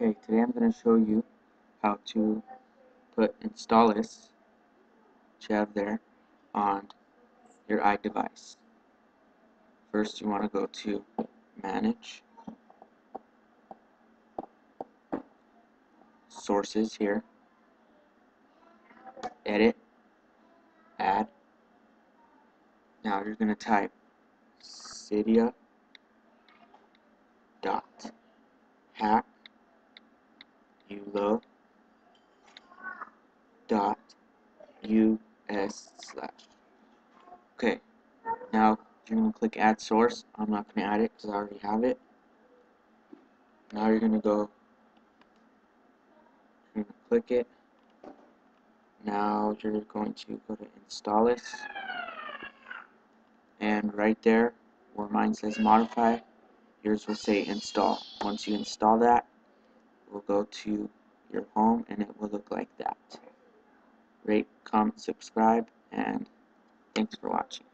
Okay, today I'm going to show you how to put you have there, on your iDevice. First you want to go to Manage, Sources here, Edit, Add. Now you're going to type Cydia dot hack ulo dot us slash. Okay, now you're going to click add source. I'm not going to add it because I already have it. Now you're going to go, you're going to click it. Now you're going to go to Installous. And right there, where mine says modify, yours will say install. Once you install that, we'll go to your home and it will look like that. Rate, comment, subscribe, and thanks for watching.